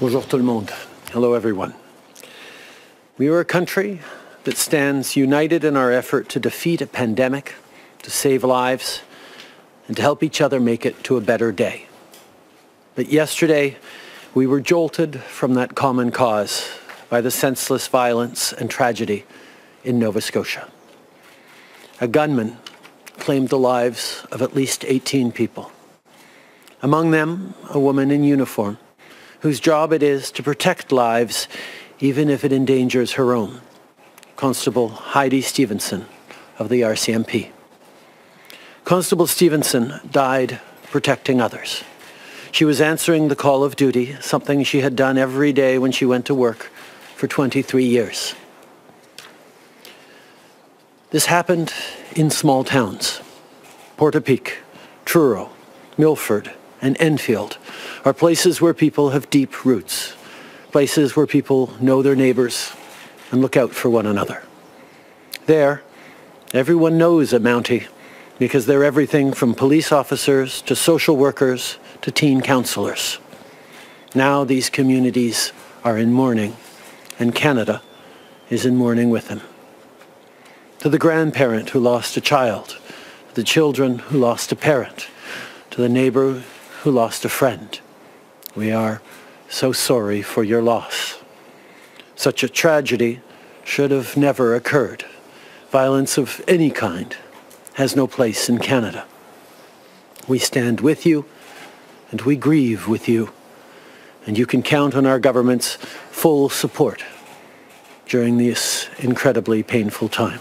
Bonjour tout le monde. Hello everyone. We are a country that stands united in our effort to defeat a pandemic, to save lives, and to help each other make it to a better day. But yesterday, we were jolted from that common cause by the senseless violence and tragedy in Nova Scotia. A gunman claimed the lives of at least 18 people. Among them, a woman in uniform whose job it is to protect lives even if it endangers her own. Constable Heidi Stevenson of the RCMP. Constable Stevenson died protecting others. She was answering the call of duty, something she had done every day when she went to work for 23 years. This happened in small towns. Portapique, Truro, Milford, and Enfield are places where people have deep roots, places where people know their neighbors and look out for one another. There, everyone knows a Mountie because they're everything from police officers to social workers to teen counselors. Now these communities are in mourning, and Canada is in mourning with them. To the grandparent who lost a child, to the children who lost a parent, to the neighbor who lost a friend, we are so sorry for your loss. Such a tragedy should have never occurred. Violence of any kind has no place in Canada. We stand with you and we grieve with you, and you can count on our government's full support during this incredibly painful time.